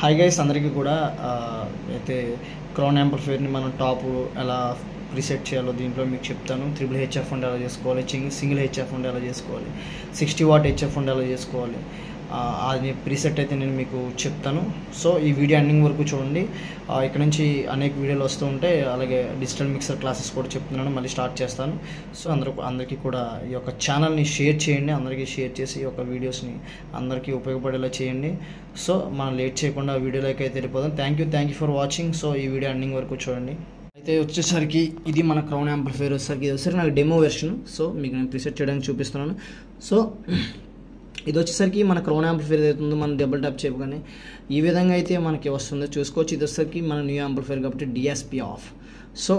Hi guys అందరికీ కూడా అయితే క్రౌన్ యాంప్లిఫైర్ని మనం టాప్ ఎలా రీసెట్ చేయాలో దీంట్లో మీకు చెప్తాను. త్రిబుల్ హెచ్ఎఫ్ ఉండి ఎలా చేసుకోవాలి? సింగిల్ హెచ్ఎఫ్ ఉండి ఎలా చేసుకోవాలి? సిక్స్టీ వాట్ హెచ్ఎఫ్ ఉండి ఎలా చేసుకోవాలి? అది ప్రీసెట్ అయితే నేను మీకు చెప్తాను. సో ఈ వీడియో ఎండింగ్ వరకు చూడండి. ఇక్కడ నుంచి అనేక వీడియోలు వస్తూ ఉంటాయి అలాగే డిజిటల్ మిక్సర్ క్లాసెస్ కూడా చెప్తున్నాను మళ్ళీ స్టార్ట్ చేస్తాను. సో అందరూ అందరికీ కూడా ఈ యొక్క ఛానల్ని షేర్ చేయండి. అందరికీ షేర్ చేసి ఈ యొక్క వీడియోస్ని అందరికీ ఉపయోగపడేలా చేయండి. సో మనం లేట్ చేయకుండా వీడియోలోకి అయితే వెళ్ళిపోదాం. Thank you thank you for watching so ఈ వీడియో ఎండింగ్ వరకు చూడండి. అయితే వచ్చేసరికి ఇది మన క్రౌన్ యాంప్లిఫైర్ వచ్చేసరికి ఇది వచ్చేసరికి నాకు డెమో వెర్షన్ సో మీకు నేను ప్రిసెట్ చేయడానికి చూపిస్తున్నాను. సో ఇది వచ్చేసరికి మన క్రోన్ యాంప్లిఫైర్ అవుతుందో మనం డబుల్ ట్యాప్ చేయగానే ఈ విధంగా అయితే మనకి వస్తుందో. చూసుకోవచ్చు ఇది వచ్చేసరికి మన న్యూ యాంప్లిఫైర్ కాబట్టి డిఎస్పి ఆఫ్ సో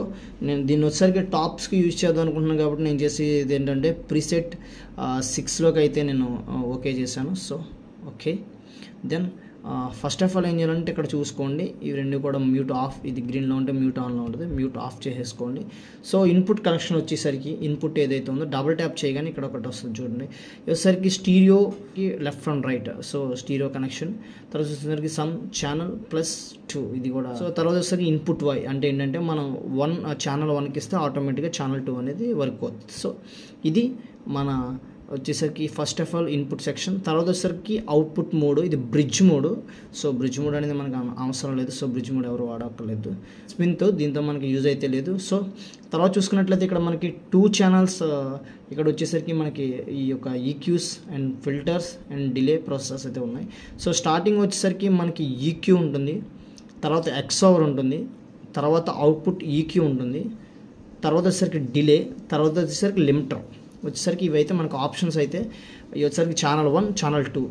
నేను దీన్ని వచ్చేసరికి టాప్స్కి యూజ్ చేద్దాం అనుకుంటున్నాను కాబట్టి నేను చేసేది ఏంటంటే ప్రీసెట్ సిక్స్లోకి అయితే నేను ఓకే చేశాను. So okay. Then first of all ఏం చేయాలంటే ఇక్కడ చూసుకోండి. ఇవి రెండు కూడా మ్యూట్ ఆఫ్ ఇది గ్రీన్లో ఉంటే మ్యూట్ ఆన్లో ఉంటుంది. మ్యూట్ ఆఫ్ చేసేసుకోండి. సో ఇన్పుట్ కనెక్షన్ వచ్చేసరికి ఇన్పుట్ ఏదైతే ఉందో డబుల్ ట్యాప్ చేయగానే ఇక్కడ ఒకటి వస్తుంది చూడండి. వచ్చేసరికి స్టీరియోకి left and right so stereo connection తర్వాత వచ్చేసరికి సమ్ ఛానల్ ప్లస్ టూ ఇది కూడా. సో తర్వాత వచ్చేసరికి ఇన్పుట్ వై అంటే ఏంటంటే మనం వన్ ఛానల్ వన్కి ఇస్తే ఆటోమేటిక్గా ఛానల్ టూ అనేది వర్క్ అవుతుంది. సో ఇది మన వచ్చేసరికి first of all input section తర్వాత వచ్చేసరికి అవుట్పుట్ మోడ్ ఇది bridge mode so bridge mode అనేది మనకు అవసరం లేదు. సో బ్రిడ్జ్ మోడ్ ఎవరు వాడక్కర్లేదు. స్పిన్తో దీంతో మనకి యూజ్ అయితే లేదు. సో తర్వాత చూసుకున్నట్లయితే ఇక్కడ మనకి టూ ఛానల్స్ uh, ఇక్కడ వచ్చేసరికి మనకి ఈ యొక్క EQs and filters and delay processors అయితే ఉన్నాయి. సో స్టార్టింగ్ వచ్చేసరికి మనకి ఈక్యూ ఉంటుంది. తర్వాత ఎక్స్ ఓవర్ ఉంటుంది. తర్వాత అవుట్పుట్ ఈక్యూ ఉంటుంది. తర్వాత వచ్చేసరికి డిలే తర్వాత వచ్చేసరికి లిమిటర్ వచ్చేసరికి ఇవైతే మనకు ఆప్షన్స్ అయితే ఇవి వచ్చేసరికి channel one channel two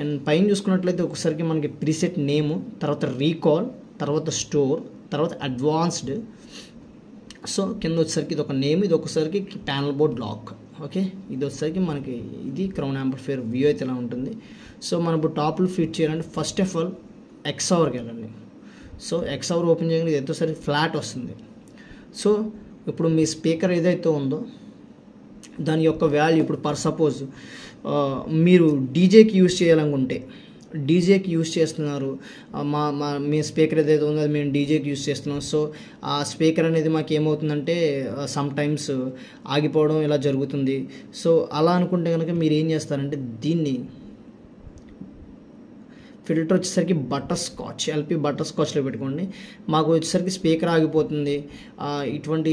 and పైన చూసుకున్నట్లయితే ఒకసారికి మనకి ప్రీసెట్ నేము తర్వాత రీకాల్ తర్వాత స్టోర్ తర్వాత అడ్వాన్స్డ్ సో కింద వచ్చేసరికి ఇది ఒక నేమ్ ఇది ఒకసారికి ప్యానల్ బోర్డ్ లాక్ ఓకే ఇది వచ్చేసరికి మనకి ఇది క్రౌన్ యాంప్లిఫైర్ వ్యూ అయితే ఇలా ఉంటుంది. సో మనం ఇప్పుడు టాప్లు ఫిట్ చేయాలంటే ఫస్ట్ ఆఫ్ ఆల్ ఎక్స్ అవర్కి వెళ్ళండి. సో ఎక్స్ అవర్ ఓపెన్ చేయగానే ఇది ఎంతోసారి ఫ్లాట్ వస్తుంది. సో ఇప్పుడు మీ స్పీకర్ ఏదైతే ఉందో దాని యొక్క వాల్యూ ఇప్పుడు పర్ సపోజ్ మీరు డీజేకి యూస్ చేయాలనుకుంటే డీజేకి యూస్ చేస్తున్నారు. మా మా మీ స్పీకర్ ఏదైతే ఉందో అది మేము డీజేకి యూస్ చేస్తున్నాం. సో ఆ స్పీకర్ అనేది మాకు ఏమవుతుందంటే సమ్ టైమ్స్ ఆగిపోవడం ఇలా జరుగుతుంది. సో అలా అనుకుంటే కనుక మీరు ఏం చేస్తారంటే దీన్ని ఫిల్టర్ వచ్చేసరికి బటర్ స్కాచ్ ఎల్పి బటర్ స్కాచ్లో పెట్టుకోండి. మాకు వచ్చేసరికి స్పీకర్ ఆగిపోతుంది. ఇటువంటి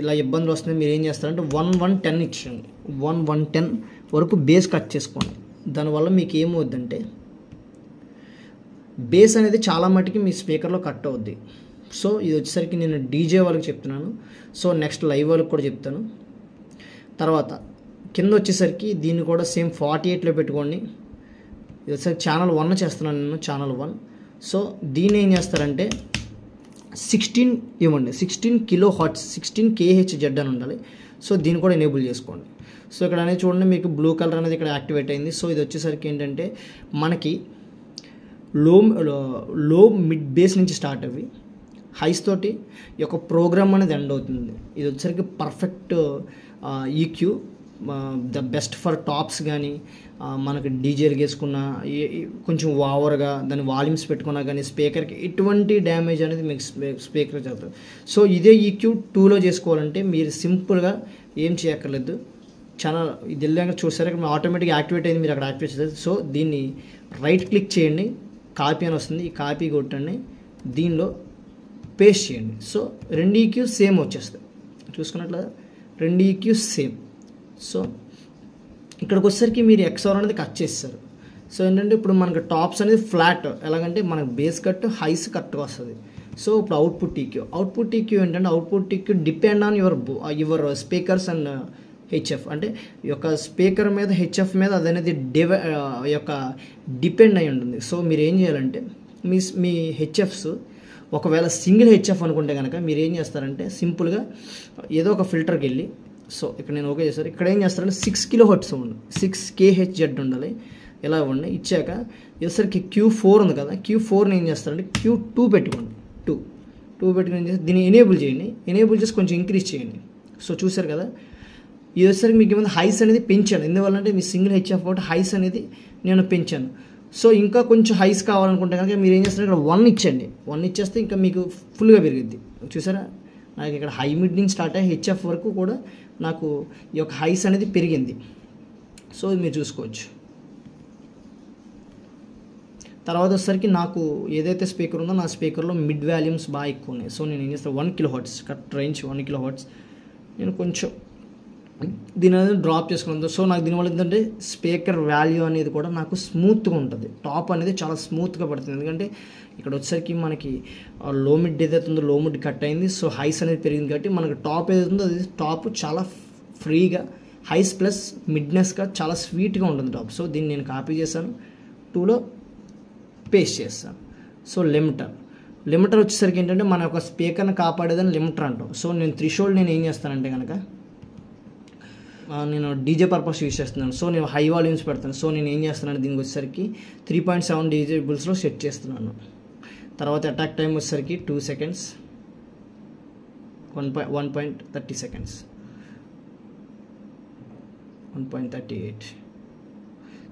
ఇలా ఇబ్బందులు వస్తుంది మీరు ఏం చేస్తారంటే వన్ వన్ టెన్ ఇచ్చండి వన్ వన్ టెన్ వరకు బేస్ కట్ చేసుకోండి. దానివల్ల మీకు ఏమవుద్దంటే బేస్ అనేది చాలా మటుకి మీ స్పీకర్లో కట్ అవుద్ది. సో ఇది వచ్చేసరికి నేను డీజే వాళ్ళకి చెప్తున్నాను. సో నెక్స్ట్ లైవ్ వాళ్ళకి కూడా చెప్తాను. తర్వాత కింద వచ్చేసరికి దీన్ని కూడా సేమ్ ఫార్టీ ఎయిట్లో పెట్టుకోండి. ఇది వచ్చేసరికి ఛానల్ వన్ చేస్తున్నాను నేను ఛానల్ వన్ సో దీన్ని ఏం చేస్తారంటే సిక్స్టీన్ ఇవ్వండి sixteen kilo hertz sixteen KH Z అని ఉండాలి. సో దీన్ని కూడా ఎనేబుల్ చేసుకోండి. సో ఇక్కడ అనేది చూడండి మీకు బ్లూ కలర్ అనేది ఇక్కడ యాక్టివేట్ అయింది. సో ఇది వచ్చేసరికి ఏంటంటే మనకి లో లో మిడ్ బేస్ నుంచి స్టార్ట్ అవి హైస్ తోటి ఈ యొక్క ప్రోగ్రామ్ అనేది ఎండ్ అవుతుంది. ఇది వచ్చేసరికి perfect EQ the best for tops కానీ మనకి డీజేలు వేసుకున్న కొంచెం ఓవర్గా దాని వాల్యూమ్స్ పెట్టుకున్నా కానీ స్పీకర్కి ఎటువంటి డ్యామేజ్ అనేది మీకు స్పీకర్ చేస్తారు సో ఇదే ఈక్యూ టూలో చేసుకోవాలంటే మీరు సింపుల్గా ఏం చేయక్కర్లేదు. చాలా ఇది వెళ్ళాక చూసారా ఆటోమేటిక్గా యాక్టివేట్ అయింది మీరు అక్కడ యాక్టివేట్ చేస్తారు సో దీన్ని రైట్ క్లిక్ చేయండి కాపీ అని వస్తుంది ఈ కాపీ కొట్టండి దీనిలో పేస్ట్ చేయండి. సో రెండు ఈక్యూ సేమ్ వచ్చేస్తుంది చూసుకున్నట్లయితే రెండు ఈక్యూ సేమ్. సో ఇక్కడికి వచ్చేసరికి మీరు ఎక్స్ఆర్ అనేది కట్ చేస్తారు. సో ఏంటంటే ఇప్పుడు మనకు టాప్స్ అనేది ఫ్లాట్ ఎలాగంటే మనకు బేస్ కట్ హైస్ కట్గా వస్తుంది. సో ఇప్పుడు అవుట్పుట్ టీక్యూ అవుట్పుట్ టీక్యూ ఏంటంటే output TQ depend on your your speakers and HF అంటే యొక్క స్పీకర్ మీద హెచ్ఎఫ్ మీద అది అనేది డివ uh, యొక్క డిపెండ్ అయి ఉంటుంది. సో మీరు ఏం చేయాలంటే మీ మీ హెచ్ఎఫ్స్ ఒకవేళ సింగిల్ హెచ్ఎఫ్ అనుకుంటే కనుక మీరు ఏం చేస్తారంటే సింపుల్గా ఏదో ఒక ఫిల్టర్కి వెళ్ళి సో ఇక్కడ నేను ఓకే చేస్తారు ఇక్కడ ఏం చేస్తారంటే సిక్స్ కిలో హెట్స్ ఉండాలి సిక్స్ కేహెచ్ జెడ్ ఉండాలి. ఇలా ఇవ్వండి ఇచ్చాక వచ్చేసరికి క్యూ ఫోర్ ఉంది కదా క్యూ ఫోర్ని ఏం చేస్తారంటే క్యూ టూ పెట్టుకోండి. టూ టూ పెట్టుకుని ఏం దీన్ని ఎనేబుల్ చేయండి. ఎనేబుల్ చేసి కొంచెం ఇంక్రీజ్ చేయండి. సో చూసారు కదా? ఇది మీకు ఏమైనా హైస్ అనేది పెంచాను. ఎందువల్ల అంటే మీ సింగిల్ హెచ్ఎఫ్ కాబట్టి హైస్ అనేది నేను పెంచాను. సో ఇంకా కొంచెం హైస్ కావాలనుకుంటే కనుక మీరు ఏం చేస్తారు? ఇక్కడ వన్ ఇచ్చండి వన్ ఇచ్చేస్తే ఇంకా మీకు ఫుల్గా పెరిగిద్ది. చూసారా నాకు ఇక్కడ హై మిడ్ నుంచి స్టార్ట్ అయ్యి హెచ్ఎఫ్ వరకు కూడా నాకు ఈ యొక్క హైస్ అనేది పెరిగింది. సో ఇది మీరు చూసుకోవచ్చు. తర్వాత వచ్చేసరికి నాకు ఏదైతే స్పీకర్ ఉందో నా స్పీకర్లో మిడ్ వాల్యూమ్స్ బాగా ఎక్కువ ఉన్నాయి. సో నేను ఏం చేస్తాను one kilo hertz correct range one kilo hertz నేను కొంచెం దీని అనేది డ్రాప్ చేసుకున్నాను సో నాకు దీనివల్ల ఏంటంటే స్పీకర్ వాల్యూ అనేది కూడా నాకు స్మూత్గా ఉంటుంది. టాప్ అనేది చాలా స్మూత్గా పడుతుంది. ఎందుకంటే ఇక్కడ వచ్చేసరికి మనకి లో మిడ్ ఏదైతే ఉందో లో మిడ్ కట్ అయింది. సో హైస్ అనేది పెరిగింది కాబట్టి మనకి టాప్ ఏదైతే ఉందో అది టాప్ చాలా ఫ్రీగా హైస్ ప్లస్ మిడ్నెస్గా చాలా స్వీట్గా ఉంటుంది టాప్ సో దీన్ని నేను కాపీ చేశాను. టూలో పేస్ట్ చేస్తాను సో లిమిటర్ లిమిటర్ వచ్చేసరికి ఏంటంటే మన యొక్క స్పీకర్ని కాపాడేదని లిమిటర్ అంటాం. సో నేను త్రిషోల్డ్ నేను ఏం చేస్తానంటే కనుక నేను డీజే పర్పస్ యూస్ చేస్తున్నాను. సో నేను హై వాల్యూమ్స్ పెడతాను. సో నేను ఏం చేస్తున్నాను దీనికి వచ్చేసరికి త్రీ పాయింట్ సెవెన్ డీజేబుల్స్లో సెట్ చేస్తున్నాను. తర్వాత అటాక్ టైం వచ్చేసరికి two seconds one point one point thirty seconds one point thirty eight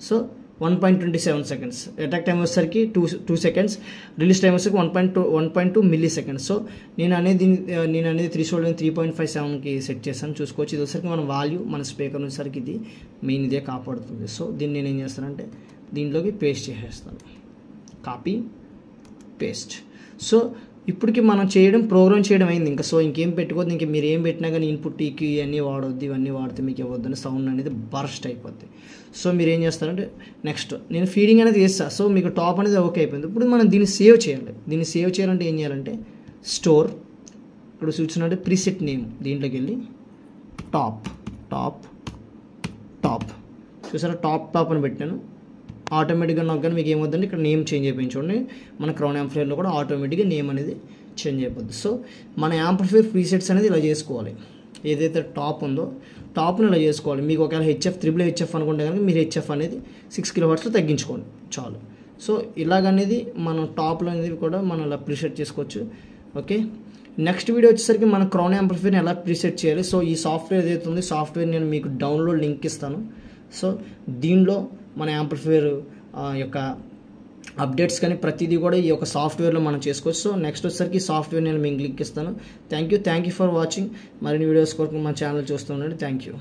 so one point twenty seven seconds attack time వచ్చేసరికి two two seconds release time వచ్చేసరికి one point two one point two milliseconds so నేను అనేది నేను అనేది threshold three point five సెవెన్కి set చేశాను. చూసుకోవచ్చు. ఇది వచ్చేసరికి మన వాల్యూ మన స్పీకర్ వచ్చేసరికి ఇది మెయిన్ ఇదే కాపాడుతుంది. సో దీన్ని నేను ఏం చేస్తానంటే దీంట్లోకి పేస్ట్ చేసేస్తాను. కాపీ పేస్ట్ సో ఇప్పటికి మనం చేయడం ప్రోగ్రామ్ చేయడం అయింది. ఇంకా సో ఇంకేం పెట్టుకోవద్దు ఇంకా మీరు ఏం పెట్టినా కానీ ఇన్పుట్ ఈక్యూ ఇవన్నీ వాడొద్దు ఇవన్నీ వాడితే మీకు ఇవ్వద్దని సౌండ్ అనేది బర్స్ట్ అయిపోద్ది. సో మీరు ఏం చేస్తారంటే నెక్స్ట్ నేను ఫీడింగ్ అనేది చేస్తా. సో మీకు టాప్ అనేది ఓకే అయిపోయింది. ఇప్పుడు మనం దీన్ని సేవ్ చేయాలి. దీన్ని సేవ్ చేయాలంటే ఏం చేయాలంటే స్టోర్ ఇప్పుడు చూసినట్టు ప్రీసెట్ నేమ్ దీంట్లోకి వెళ్ళి టాప్ టాప్ టాప్ చూసారా? టాప్ టాప్ అని పెట్టాను ఆటోమేటిక్గా నాకు కానీ మీకు ఏమవుతుంది ఇక్కడ నేమ్ చేంజ్ అయిపోయింది చూడండి. మన క్రౌన్ యాంప్లిఫైర్లో కూడా ఆటోమేటిక్గా నేమ్ అనేది చేంజ్ అయిపోద్ది. సో మన యాంప్లిఫైర్ ప్రీసెట్స్ అనేది ఇలా చేసుకోవాలి. ఏదైతే టాప్ ఉందో టాప్ని ఇలా చేసుకోవాలి. మీకు ఒకవేళ హెచ్ఎఫ్ త్రిబుల్ హెచ్ఎఫ్ అనుకుంటే కనుక మీరు హెచ్ఎఫ్ అనేది సిక్స్ కిలో వాట్స్లో తగ్గించుకోండి. చాలు. సో ఇలాగనేది మనం టాప్లో అనేది కూడా మనం ఇలా ప్రీసెట్ చేసుకోవచ్చు. ఓకే నెక్స్ట్ వీడియో వచ్చేసరికి మన క్రౌన్ యాంప్లిఫైర్ని ఎలా ప్రీసెట్ చేయాలి? సో ఈ సాఫ్ట్వేర్ ఏదైతే ఉంది సాఫ్ట్వేర్ నేను మీకు డౌన్లోడ్ లింక్ ఇస్తాను. సో దీనిలో మన యాంప్లిఫైర్ యొక్క అప్డేట్స్ కానీ ప్రతిదీ కూడా ఈ యొక్క సాఫ్ట్వేర్లో మనం చేసుకోవచ్చు. సో నెక్స్ట్ వచ్చేసరికి సాఫ్ట్వేర్ నేను మీకు లింక్ ఇస్తాను. Thank you thank you for watching మరిన్ని వీడియోస్ కొరకు మన ఛానల్ చూస్తూ ఉండండి. Thank you